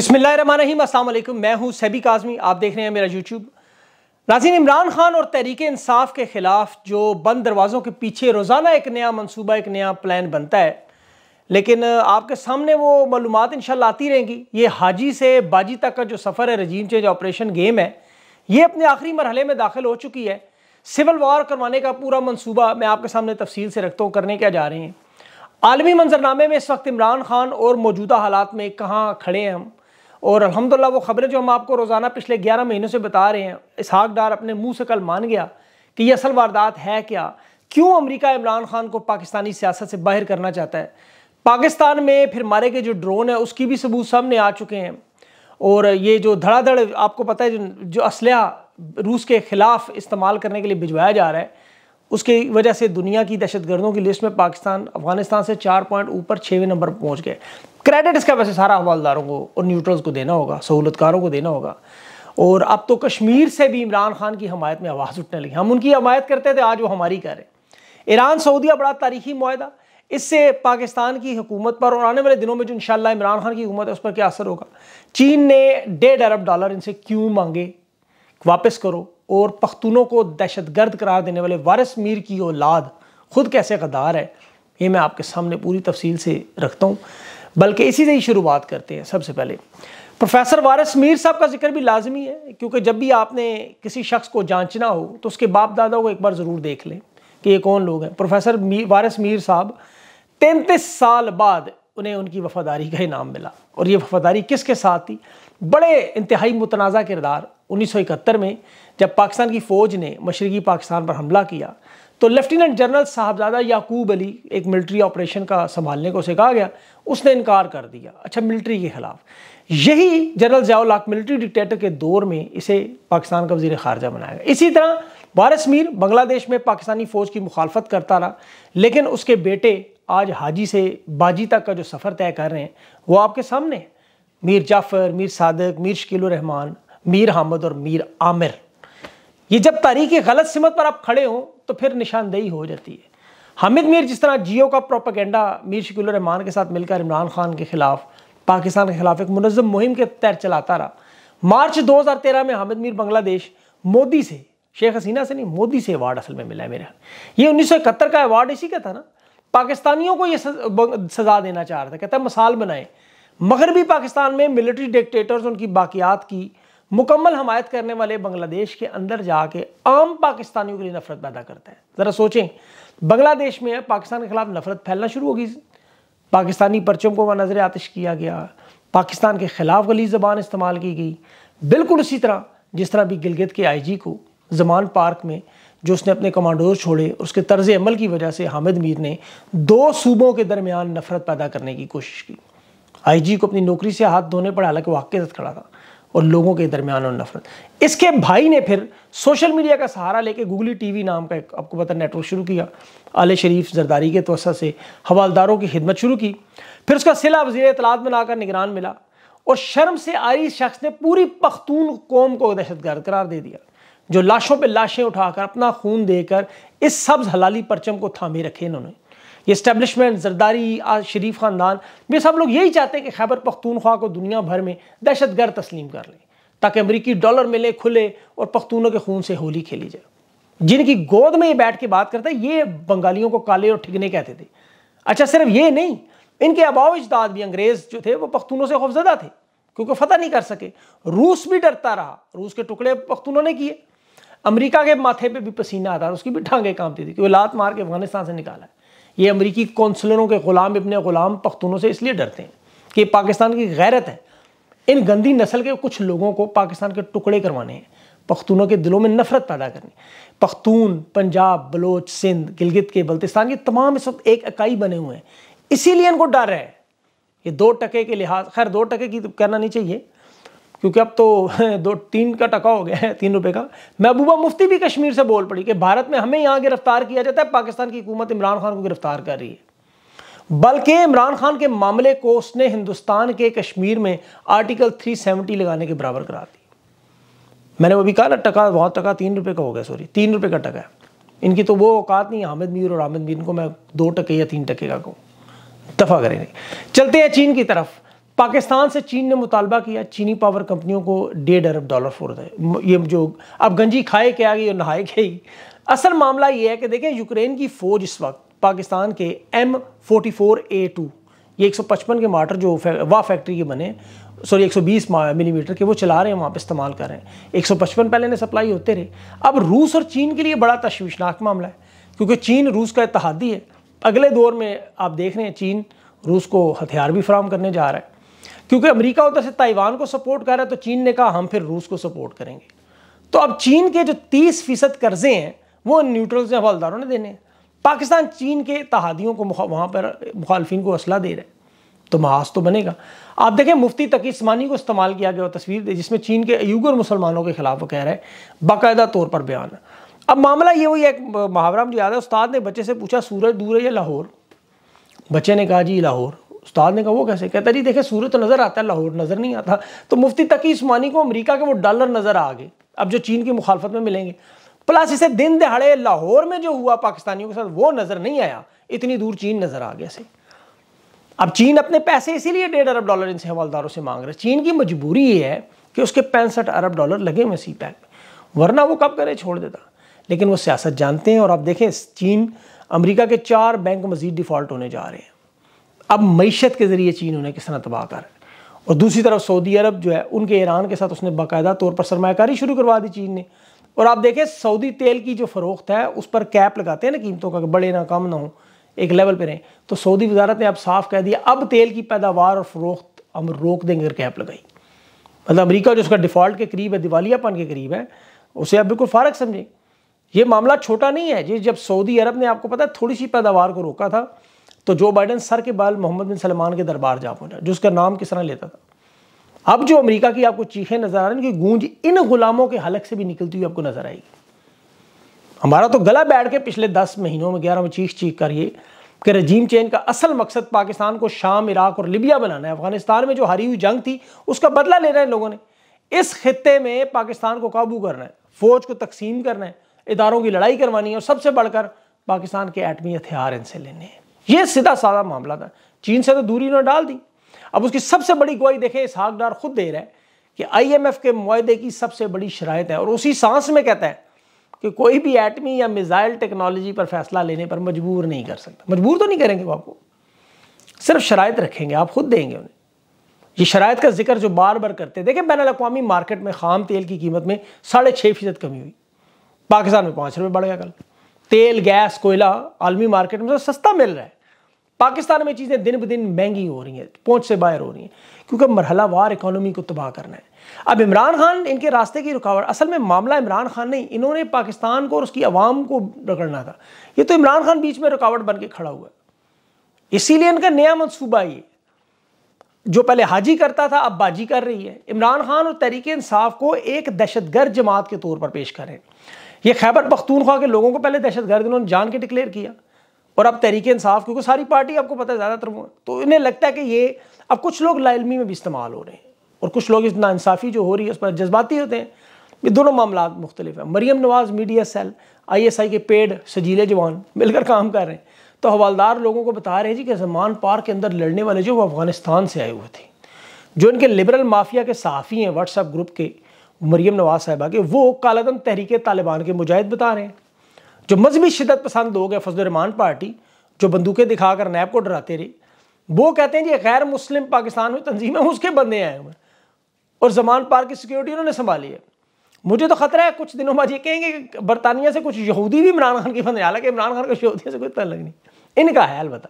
असल मैं हूँ सैबी काजमी, आप देख रहे हैं मेरा यूट्यूब नाजिन इमरान खान और तहरीक इंसाफ के ख़िलाफ़ जो बंद दरवाज़ों के पीछे रोज़ाना एक नया मनसूबा, एक नया प्लान बनता है। लेकिन आपके सामने वो मालूम इन आती रहेंगी। ये हाजी से बाजी तक का जो सफ़र है रजीम चेंज ऑपरेशन गेम है, ये अपने आखिरी मरहले में दाखिल हो चुकी है। सिविल वार करवाने का पूरा मनसूबा मैं आपके सामने तफसील से रखता हूँ, करने क्या जा रहे हैं। आलमी मंजरनामे में इस वक्त इमरान खान और मौजूदा हालात में कहाँ खड़े हैं हम? और अलहमदिल्ला वो ख़बरें जो हम आपको रोज़ाना पिछले ग्यारह महीनों से बता रहे हैं इसहाक डार अपने मुँह से कल मान गया कि ये असल वारदात है क्या? क्यों अमेरिका इमरान खान को पाकिस्तानी सियासत से बाहर करना चाहता है? पाकिस्तान में फिर मारे गए जो ड्रोन है उसकी भी सबूत सामने आ चुके हैं। और ये जो धड़ाधड़ आपको पता है जो, जो रूस के ख़िलाफ़ इस्तेमाल करने के लिए भिजवाया जा रहा है उसकी वजह से दुनिया की दहशत गर्दों की लिस्ट में पाकिस्तान अफ़गानिस्तान से चार पॉइंट ऊपर छवें नंबर पर पहुँच गए। क्रेडिट इसका वैसे सारा हवालदारों को और न्यूट्रल्स को देना होगा, सहूलतकारों को देना होगा। और अब तो कश्मीर से भी इमरान खान की हमायत में आवाज़ उठने लगी। हम उनकी हमायत करते थे, आज वो हमारी करें ईरान, सऊदिया बड़ा तारीखी माहा इससे पाकिस्तान की हुकूमत पर और आने वाले दिनों में जो इंशाल्लाह इमरान खान की हुकूमत है, उस पर क्या असर होगा? चीन ने डेढ़ अरब डॉलर इनसे क्यों मांगे? वापस करो। और पख्तूनों को दहशत गर्द करार देने वाले वारिस मीर की औलाद खुद कैसे गदार है, ये मैं आपके सामने पूरी तफसील से रखता हूँ। बल्कि इसी से ही शुरुआत करते हैं सबसे पहले। प्रोफेसर वारिस मीर साहब का ज़िक्र भी लाजमी है, क्योंकि जब भी आपने किसी शख्स को जांचना हो तो उसके बाप दादा को एक बार ज़रूर देख लें कि ये कौन लोग हैं। प्रोफेसर वारिस मीर साहब, तैंतीस साल बाद उन्हें उनकी वफादारी का इनाम मिला। और ये वफादारी किसके साथ थी? बड़े इंतहाई मुतनाज़ा किरदार उन्नीस सौ इकहत्तर में, जब पाकिस्तान की फ़ौज ने मशरकी पाकिस्तान पर हमला किया तो लेफ्टिनेंट जनरल साहबजादा याकूब अली एक मिलिट्री ऑपरेशन का संभालने को उसे कहा गया, उसने इनकार कर दिया। अच्छा मिलिट्री के ख़िलाफ़। यही जनरल जयाउल मिलिट्री डिक्टेटर के दौर में इसे पाकिस्तान का वजी खारजा बनाया गया। इसी तरह वारिस मीर बांग्लादेश में पाकिस्तानी फ़ौज की मुखालफत करता रहा, लेकिन उसके बेटे आज हाजी से बाजी तक का जो सफ़र तय कर रहे हैं, वो आपके सामने मीर जाफ़र, मीर सादक, मीर शकील रहमान, मीर हामद और मीर आमिर। ये जब तारीख गलत सिमत पर आप खड़े हों तो फिर निशानदेही हो जाती है। हामिद मीर जिस तरह जियो का प्रोपागेंडा मीर शकील रहमान के साथ मिलकर इमरान खान के खिलाफ, पाकिस्तान के खिलाफ एक मुनज़म मुहिम के तहत चलाता रहा। मार्च 2013 में हामिद मीर बांग्लादेश मोदी से, शेख हसीना से नहीं, मोदी से अवार्ड असल में मिला है मेरा ये उन्नीस सौ इकहत्तर का अवार्ड इसी का था ना। पाकिस्तानियों को ये सजा देना चाह रहा था, कहता है, मिसाल बनाए। मगरबी पाकिस्तान में मिलिट्री डिक्टेटर्स उनकी बाकियात की मुकम्मल हमायत करने वाले बांग्लादेश के अंदर जाके आम पाकिस्तानियों के लिए नफरत पैदा करता है। ज़रा सोचें, बांग्लादेश में पाकिस्तान के खिलाफ नफरत फैलना शुरू होगी। पाकिस्तानी परचम को वह नज़र आतिश किया गया। पाकिस्तान के ख़िलाफ़ गली ज़बान इस्तेमाल की गई। बिल्कुल उसी तरह, जिस तरह भी गिलगित के आई जी को जमान पार्क में, जो उसने अपने कमांडोर छोड़े उसके तर्ज अमल की वजह से हामिद मीर ने दो सूबों के दरमियान नफरत पैदा करने की कोशिश की। आई जी को अपनी नौकरी से हाथ धोने पड़े हालाँकि वाक्य खड़ा था। और लोगों के दरमियान और नफरत। इसके भाई ने फिर सोशल मीडिया का सहारा लेके गूगली टीवी नाम का एक आपको पता नेटवर्क शुरू किया। आल शरीफ, जरदारी के तोसा से हवालदारों की खिदमत शुरू की। फिर उसका सिला वजी इतलात बनाकर निगरान मिला और शर्म से आई शख्स ने पूरी पख्तून कौम को दहशत गर्द करार दे दिया, जो लाशों पर लाशें उठाकर अपना खून देकर इस सब्ज हलाली परचम को थामे रखे इन्होंने। ये इस्टेब्लिशमेंट जरदारी आज शरीफ ख़ानदान, ये सब लोग यही चाहते हैं कि खैबर पख्तूनख्वा को दुनिया भर में दहशत गर्द तस्लीम कर लें, ताकि अमरीकी डॉलर मिले, खुले और पख्तूनों के खून से होली खेली जाए। जिनकी गोद में ये बैठ के बात करते हैं, ये बंगालियों को काले और ठिगने कहते थे। अच्छा सिर्फ़ ये नहीं, इनके अबाव इजदाद भी अंग्रेज़ जो थे, वो पख्तूनों से खौफजदा थे, क्योंकि फतह नहीं कर सके। रूस भी डरता रहा, रूस के टुकड़े पख्तूनों ने किए। अमेरिका के माथे पे भी पसीना आता उसकी भी टांगे कामती थी, कि वो लात मार के अफ़गानिस्तान से निकाला है। ये अमरीकी कौंसलरों के ग़ुलाम अपने ग़ुलाम पख्तूनों से इसलिए डरते हैं कि पाकिस्तान की गैरत है। इन गंदी नस्ल के कुछ लोगों को पाकिस्तान के टुकड़े करवाने हैं, पख्तूनों के दिलों में नफरत पैदा करनी पख्तून, पंजाब, बलोच, सिंध, गिलगित के बल्तिस्तान ये तमाम इस वक्त एक इकाई बने हुए हैं। इसीलिए इनको डर है। ये दो टके के लिहाज, खैर, दो टके की तो कहना नहीं चाहिए। क्योंकि अब तो दो, तीन का टका हो गया है, तीन रुपए का। महबूबा मुफ्ती भी कश्मीर से बोल पड़ी कि भारत में हमें यहाँ गिरफ़्तार किया जाता है, पाकिस्तान की हुकूमत इमरान खान को गिरफ़्तार कर रही है। बल्कि इमरान खान के मामले को उसने हिंदुस्तान के कश्मीर में आर्टिकल 370 लगाने के बराबर करा दी मैंने वो भी कहा ना, टका, बहुत टका, तीन रुपए का हो गया सॉरी तीन रुपए का टका है। इनकी तो वो औकात नहीं हामिद मीर और हामिद मीर को मैं दो टके या तीन टके का कहूँ। दफ़ा करेंगे चलते हैं चीन की तरफ़। पाकिस्तान से चीन ने मुतालबा किया, चीनी पावर कंपनियों को डेढ़ अरब डॉलर फोड़ दे ये जो अब गंजी खाए के आ गई और नहाए के ही। असल मामला ये है कि देखें, यूक्रेन की फ़ौज इस वक्त पाकिस्तान के M forty four A two ये एक सौ पचपन के मार्टर जो वाह फैक्ट्री के बने सॉरी 120 मिलीमीटर के, वो चला रहे हैं, वहाँ पे इस्तेमाल कर रहे हैं। 155 पहले ने सप्लाई होते रहे। अब रूस और चीन के लिए बड़ा तशवीशनाक मामला है, क्योंकि चीन रूस का इतिहादी है। अगले दौर में आप देख रहे हैं, चीन रूस को हथियार भी फराम करने जा रहा है। क्योंकि अमेरिका उधर से ताइवान को सपोर्ट कर रहा है तो चीन ने कहा, हम फिर रूस को सपोर्ट करेंगे. तो अब चीन के जो तीस फ़ीसद कर्जे हैं, वो न्यूट्रल से हवालदारों ने देने हैं। पाकिस्तान चीन के तहादियों को वहाँ पर मुखालफी को असला दे रहे हैं। तो महाज तो बनेगा। आप देखें, मुफ्ती तकी को इस्तेमाल किया गया तस्वीर जिसमें चीन के अयुगर मुसलमानों के खिलाफ वो कह रहे हैं, बाकायदा तौर पर बयान। अब मामला ये हुई एक मुहावरा मुझे याद है, उस्ताद ने बच्चे से पूछा, सूरज दूर है या लाहौर? बच्चे ने कहा, जी, लाहौर। उस्ताद ने कहा, वो कैसे? कहता, जी देखे सूरत नज़र आता है, लाहौर नज़र नहीं आता। तो मुफ्ती तकी उस्मानी को अमरीका के वो डॉलर नज़र आ गए। अब जो चीन की मुखालफत में मिलेंगे। प्लस इसे दिन दिहाड़े लाहौर में जो हुआ पाकिस्तानियों के साथ, वो नज़र नहीं आया। इतनी दूर चीन नज़र आ गया से अब चीन अपने पैसे इसीलिए डेढ़ अरब डॉलर इनसे हवालदारों से मांग रहे चीन की मजबूरी ये है कि उसके पैंसठ अरब डॉलर लगे हुए सी पैक में। वरना वो कब करे, छोड़ देता। लेकिन वो सियासत जानते हैं और आप देखें, चीन अमेरिका के चार बैंक मजीद डिफ़ॉल्ट होने जा रहे हैं। अब मीशत के ज़रिए चीन उन्हें किस तरह तबाह कर और दूसरी तरफ़ सऊदी अरब जो है, उनके ईरान के साथ उसने बाकायदा तौर पर सरमाकारी शुरू करवा दी चीन ने। और आप देखें, सऊदी तेल की जो फ़रोख्त है, उस पर कैप लगाते हैं ना कीमतों का बड़े ना कम ना हो, एक लेवल पर रहें। तो सऊदी वजारत ने अब साफ़ कह दिया, अब तेल की पैदावार और फ़रोख्त हम रोक देंगे अगर कैप लगाई। मतलब अमरीका जो उसका डिफ़ॉल्ट के करीब है, दिवालियापन के करीब है, उसे आप बिल्कुल फ़ारक समझें। ये मामला छोटा नहीं है। जी जब सऊदी अरब ने, आपको पता है, थोड़ी सी पैदावार को रोका था तो जो बाइडन सर के बाल मोहम्मद बिन सलमान के दरबार जा पहुँचा जो उसका नाम किस तरह लेता था। अब जो अमेरिका की आपको चीखें नज़र आ रही हैं गूंज इन गुलामों के हलक से भी निकलती हुई आपको नज़र आएगी। हमारा तो गला बैठ के पिछले दस महीनों में ग्यारह में चीख चीख कर ये कि रजीम चेंज का असल मकसद पाकिस्तान को शाम इराक और लिबिया बनाना है। अफ़गानिस्तान में जो हारी हुई जंग थी, उसका बदला ले रहे हैं लोगों ने। इस खत्े में पाकिस्तान को काबू करना है, फौज को तकसीम करना है, इदारों की लड़ाई करवानी है और सबसे बढ़कर पाकिस्तान के एटमी हथियार इनसे लेने हैं। ये सीधा साधा मामला था। चीन से तो दूरी उन्होंने डाल दी। अब उसकी सबसे बड़ी गवाही देखें इसहाक डार खुद दे रहा है कि आईएमएफ के माहे की सबसे बड़ी शरात है और उसी सांस में कहता है कि कोई भी एटमी या मिज़ाइल टेक्नोलॉजी पर फैसला लेने पर मजबूर नहीं कर सकता। मजबूर तो नहीं करेंगे वो आपको। सिर्फ़ शरात रखेंगे, आप खुद देंगे उन्हें। ये शरात का ज़िक्र जो बार बार करते देखें बैन अवी मार्केट में खाम तेल की कीमत में साढ़े छः फ़ीसद कमी हुई। पाकिस्तान में पाँच रुपये बढ़ गया कल। तेल, गैस, कोयला, आलमी मार्केट में तो सस्ता मिल रहा है। पाकिस्तान में चीज़ें दिन ब दिन महँगी हो रही हैं, पहुँच से बाहर हो रही हैं, क्योंकि मरहला वार इकोनॉमी को तबाह करना है। अब इमरान खान, इनके रास्ते की रुकावट, असल में मामला इमरान खान नहीं, इन्होंने पाकिस्तान को और उसकी आवाम को रगड़ना था। ये तो इमरान खान बीच में रुकावट बन के खड़ा हुआ इसीलिए इनका नया मनसूबा ये जो पहले हाजी करता था, अब बाजी कर रही है। इमरान खान और तहरीक इंसाफ को एक दहशतगर्द जमात के तौर पर पेश करें ये खैबर पख्तूनख्वा के लोगों को पहले दहशत गर्द इन्होंने जान के डिक्लेयर किया। और अब तहरीक इंसाफ, क्योंकि सारी पार्टी आपको पता है ज़्यादातर तो इन्हें लगता है कि ये, अब कुछ लोग लाइलमी में भी इस्तेमाल हो रहे हैं। और कुछ लोग इस नाानसाफ़ी जो हो रही है, उस पर जज्बाती होते हैं। ये दोनों मामला मुख्तलिफ़ हैं। Maryam Nawaz media cell I S I के पेड सजीले जवान मिलकर काम कर रहे हैं। तो हवालदार लोगों को बता रहे हैं जी कि जमान पार्क के अंदर लड़ने वाले जो वो अफ़गानिस्तान से आए हुए थे, जो इनके लिबरल माफिया के सहाफ़ी हैं व्हाट्सएप ग्रुप के मरीम नवाज़ साहबा के, वो कालादम तहरीक तालिबान के मुजाहिद बता रहे हैं। जो मजहबी शिदत पसंद लोग हैं फजलरमान पार्टी, जो बंदूकें दिखाकर नैब को डराते रहे, वो कहते हैं जी, गैर मुस्लिम पाकिस्तान में तंजीम है, उसके बंदे आए हुए और जमान पार्क की सिक्योरिटी उन्होंने संभाली है। मुझे तो खतरा है, कुछ दिनों बाद ये कहेंगे कि बरतानिया से कुछ यहूदी भी इमरान खान के बंदे, हालाँकि इमरान खान का यहूदियों से कोई तलग नहीं। इनका है, अलबत्ता।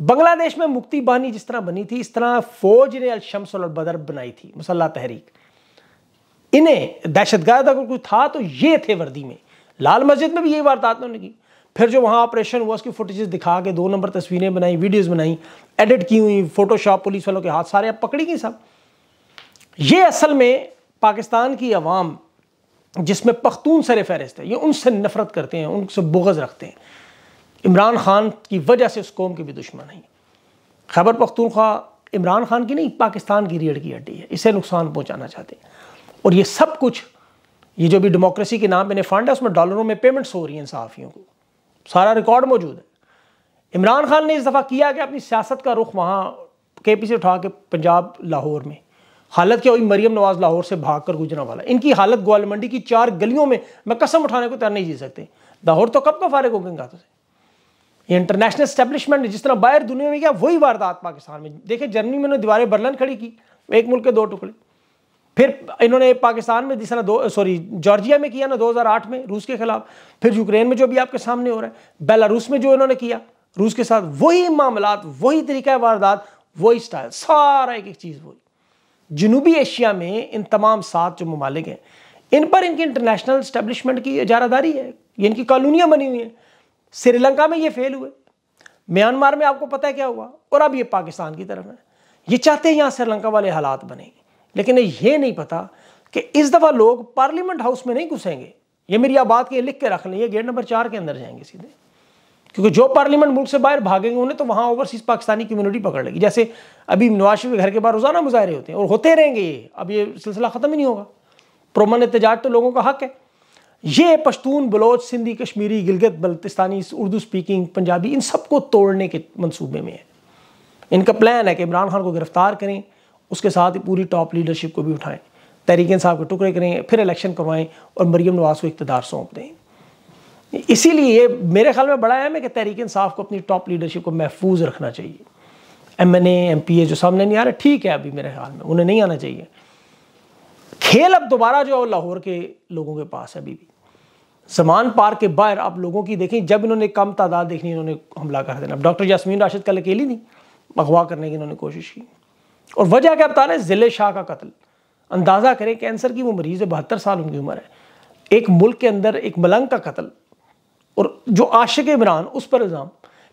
बांग्लादेश में मुक्ति बानी जिस तरह बनी थी, इस तरह फौज ने अलशम्स और बदर बनाई थी, मुसल्ला तहरीक। इन्हें दहशतगर्द अगर कोई था तो ये थे वर्दी में। लाल मस्जिद में भी यही वारदात उन्होंने की फिर जो वहाँ ऑपरेशन हुआ, उसकी फुटेजेस दिखा के दो नंबर तस्वीरें बनाई, वीडियोस बनाई, एडिट की हुई फोटोशॉप पुलिस वालों के हाथ सारे अब पकड़ी गई सब। ये असल में पाकिस्तान की आवाम जिसमें पख्तून सर फहरिस्त है, ये उनसे नफरत करते हैं, उनसे बुगज़ रखते हैं। इमरान खान की वजह से उस कौम के भी दुश्मन नहीं खैबर पख्तूनख्वा इमरान खान की नहीं, पाकिस्तान की रीढ़ की हड्डी है, इसे नुकसान पहुंचाना चाहते हैं। और ये सब कुछ, ये जो भी डेमोक्रेसी के नाम पे फंड है, उसमें डॉलरों में पेमेंट्स हो रही हैं सहाफ़ियों को। सारा रिकॉर्ड मौजूद है। इमरान खान ने इस दफ़ा किया कि अपनी सियासत का रुख वहाँ के पी से उठा के पंजाब, लाहौर में। हालत क्या हुई? मरियम नवाज़ लाहौर से भाग कर गुजरा वाला। इनकी हालत ग्वाल मंडी की चार गलियों में मैं कसम उठाने को तैयार नहीं जी सकते। लाहौर तो कब का फारिग हो गए हाथों से ये इंटरनेशनल स्टैब्लिशमेंट जिस तरह बाहर दुनिया में क्या, वही वारदात पाकिस्तान में। देखे जर्मनी में उन्होंने दीवारें बर्लन खड़ी की, एक मुल्क के दो टुकड़े। फिर इन्होंने पाकिस्तान में जिस तरह दो सॉरी जॉर्जिया में किया ना 2008 में, रूस के खिलाफ। फिर यूक्रेन में जो भी आपके सामने हो रहा है, बेलारूस में जो इन्होंने किया, रूस के साथ वही मामला वही तरीका वारदात, वही स्टाइल सारा एक एक चीज़ वही। जनूबी एशिया में इन तमाम सात जो ममालिक हैं, इन पर इनकी इंटरनेशनल स्टैब्लिशमेंट की इजारादारी है, ये इनकी कॉलोनियाँ बनी हुई हैं। श्रीलंका में ये फेल हुए। म्यांमार में आपको पता है क्या हुआ? और अब ये पाकिस्तान की तरफ़ है। ये चाहते हैं यहाँ श्रीलंका वाले हालात बने। लेकिन ये नहीं पता कि इस दफ़ा लोग पार्लियामेंट हाउस में नहीं घुसेंगे। ये मेरी आप बात के लिख के रख लें, ये गेट नंबर चार के अंदर जाएँगे सीधे। क्योंकि जो पार्लियामेंट मुल्क से बाहर भागेंगे, उन्हें तो वहाँ ओवरसीज पाकिस्तानी कम्युनिटी पकड़ लेगी। जैसे अभी नवाज़ के घर के बाहर रोज़ाना मुजाहरे होते हैं और होते रहेंगे ये। अब ये सिलसिला ख़त्म ही नहीं होगा। प्रोमन एहतजाज तो लोगों का हक है। ये पश्तून, बलोच, सिंधी, कश्मीरी, गिलगित, बल्तिस्तानी, उर्दू स्पीकिंग पंजाबी, इन सबको तोड़ने के मंसूबे में है। इनका प्लान है कि इमरान खान को गिरफ़्तार करें। उसके साथ ही पूरी टॉप लीडरशिप को भी उठाएँ। तहरीक साहब के टुकड़े करें, फिर इलेक्शन करवाएँ और मरीम नवाज़ को इकतदार सौंप दें। इसीलिए मेरे ख्याल में बड़ा अहम है कि तहरीक इंसाफ को अपनी टॉप लीडरशिप को महफूज रखना चाहिए। M N M P A जो सामने नहीं आ रहा, ठीक है अभी मेरे ख्याल में, उन्हें नहीं आना चाहिए। खेल अब दोबारा जो है लाहौर के लोगों के पास है अभी भी। समान पार्क के बाहर आप लोगों की देखें, जब इन्होंने कम तादाद देखनी, इन्होंने हमला कर देना। अब डॉक्टर यासमीन राशिद कल अकेली नहीं अगवा करने की इन्होंने कोशिश की। और वजह क्या बता रहे हैं? ज़िले शाह का कत्ल। अंदाज़ा करें कैंसर की वो मरीज़ है, बहत्तर साल उनकी उम्र है। एक मुल्क के अंदर एक मलंग का कत्ल और जो आशिक इमरान, उस पर इल्ज़ाम।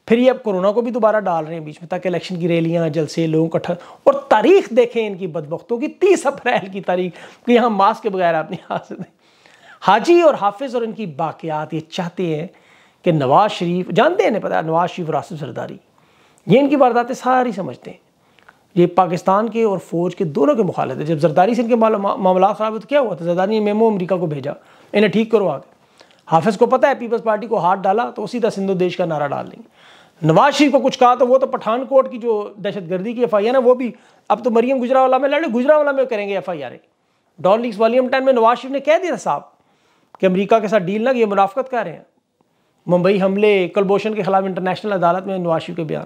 फिर ये अब कोरोना को भी दोबारा डाल रहे हैं बीच में, ताकि इलेक्शन की रैलियाँ, जलसे, लोगों का ठग और तारीख देखें इनकी बदबख्तों की, तीस अप्रैल की तारीख, कि यहाँ मास्क के बगैर आप नहीं। हाजी और हाफिज़ और इनकी बाक़ियात, ये चाहते हैं कि नवाज़ शरीफ, जानते हैं नहीं पता नवाज़ शरीफ रासिफ सरदारी। ये इनकी वारदातें सारी समझते हैं। ये पाकिस्तान के और फ़ौज के दोनों के मुखालत है जब जरदारी से इनके मामला ख़राब तो क्या हुआ था, जरदारी ने मेमो अमरीका को भेजा। इन्हें ठीक करो आगे। हाफिज़ को पता है पीपल्स पार्टी को हाथ डाला तो उसी तरह सिंधु देश का नारा डाल देंगे। नवाज़ शरीफ को कुछ कहा तो वो तो पठानकोट की जो दहशत गर्दी की एफ़ आई आर है वो भी अब तो मरियम गुजरावाला में लड़े, गुजरावाला में करेंगे F I R Dawn leaks volume ten में नवाज़ शरीफ ने कह दिया था साहब कि अमरीका के साथ डील ना, ये मुनाफ्त कर रहे हैं। मुंबई हमले कलभूषण के खिलाफ इंटरनेशनल अदालत में नवाज़ शरीफ के बयान।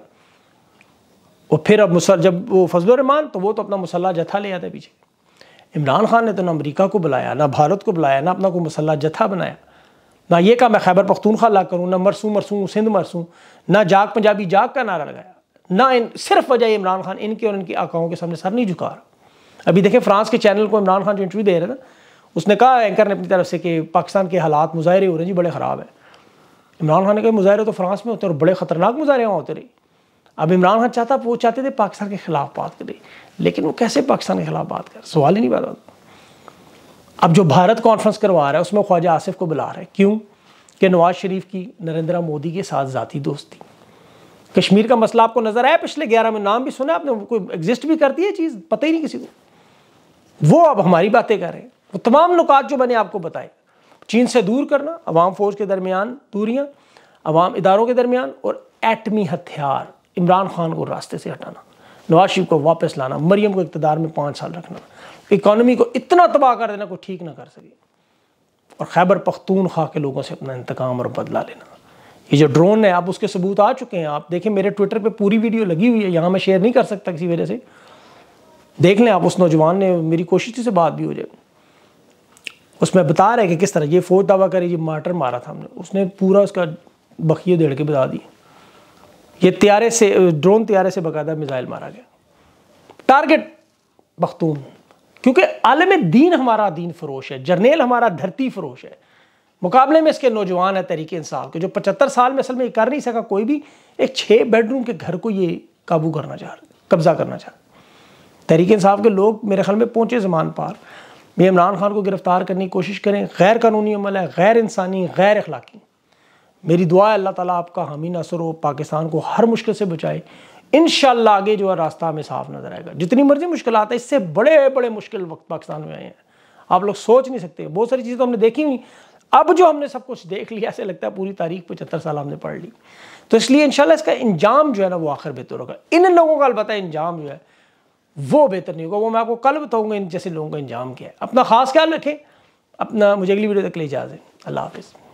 और फिर अब मुसल जब वो फजल रहमान तो वो तो अपना मुसल्ला जत्था ले आता पीछे। इमरान खान ने तो ना अमरीका को बुलाया, ना भारत को बुलाया, ना अपना कोई मुसल्ला जत्था बनाया। ना ये कहा, मैं खैबर पख्तूनखा ला करूँ, ना मरसूँ मरसूँ, सिंध मरसूँ, ना जाग पंजाबी जाग का नारा लगाया। ना इन, सिर्फ़ वजह इमरान खान, इनके और इनकी आकाओं के सामने सर नहीं झुका रहा। अभी देखें, फ्रांस के चैनल को इमरान खान जो इंटरव्यू दे रहे थे उसने कहा एंकर ने अपनी तरफ़ से कि पाकिस्तान के हालात मुजाहरे हो रहे हैं जी, बड़े ख़राब हैं। इमरान खान ने कहा, मुजाहरे तो फ्रांस में होते हैं और बड़े ख़तरनाक मुजाहरे वहाँ होते रहे। अब इमरान खान चाहता, वो चाहते थे पाकिस्तान के खिलाफ बात करे, लेकिन वो कैसे पाकिस्तान के खिलाफ बात कर? सवाल ही नहीं पैदा अब जो भारत कॉन्फ्रेंस करवा रहा है, उसमें ख्वाजा आसिफ को बुला रहा है। क्यों? कि नवाज़ शरीफ की नरेंद्र मोदी के साथ ज़ाती दोस्ती। कश्मीर का मसला आपको नज़र आया पिछले ग्यारह में? नाम भी सुना आपने? कोई एग्जिस्ट भी करती है चीज़? पता ही नहीं किसी को। वो अब हमारी बातें कर रहे हैं। वो तमाम नुकात जो मैंने आपको बताए, चीन से दूर करना, अवाम फौज के दरमियान दूरियाँ, अवाम इदारों के दरमियान, और एटमी हथियार। इमरान खान को रास्ते से हटाना, नवाज़ शरीफ को वापस लाना, मरियम को इकतदार में पाँच साल रखना। इकानमी को इतना तबाह कर देना कोई ठीक ना कर सके। और खैबर पख्तूनख्वा के लोगों से अपना इंतकाम और बदला लेना। ये जो ड्रोन है, आप उसके सबूत आ चुके हैं। आप देखें, मेरे ट्विटर पे पूरी वीडियो लगी हुई है। यहाँ मैं शेयर नहीं कर सकता किसी वजह से। देख लें आप, उस नौजवान ने मेरी कोशिश से बात भी हो जाए। उसमें बता रहे कि किस तरह, ये फौज दावा करे, ये मार्टर मारा था हमने। उसने पूरा उसका बखिए देड़ के बता दी। ये त्यारे से, ड्रोन त्यारे से बाकायदा मिज़ाइल मारा गया। टारगेट, बख्तून। क्योंकि आलम दीन हमारा दीन फरोश है, जर्नेल हमारा धरती फरोश है। मुकाबले में इसके नौजवान है तरीके इंसाफ के, जो पचहत्तर साल में असल में ये कर नहीं सका, कोई भी एक छः बेडरूम के घर को ये काबू करना चाह रहे, कब्जा करना चाह तरीके इंसाफ के लोग मेरे ख्याल में पहुँचे जमान पार। ये इमरान खान को गिरफ़्तार करने की कोशिश करें, गैर कानूनी अमल है, गैर इंसानी, गैर अखलाकी मेरी दुआ है, अल्लाह ताला आपका हामी नसर हो, पाकिस्तान को हर मुश्किल से बचाए। इन आगे जो है रास्ता हमें साफ़ नज़र आएगा। जितनी मर्ज़ी मुश्किल आता है, इससे बड़े बड़े मुश्किल वक्त पाकिस्तान में आए हैं। आप लोग सोच नहीं सकते। बहुत सारी चीज़ें तो हमने देखी हुई। अब जो हमने सब कुछ देख लिया, ऐसे लगता है पूरी तारीख पचहत्तर साल हमने पढ़ ली। तो इसलिए इंशाल्लाह इसका इंजाम जो है ना, वो आखिर बेहतर होगा। इन लोगों का अलबत्ता इंजाम जो है, वो बेहतर नहीं होगा। वो मैं आपको कल बताऊँगा, इन जैसे लोगों का इंजाम क्या है। अपना खास ख्याल रखें। अपना मुझे अगली वीडियो तक ले इजाज़त। अल्लाह हाफिज़।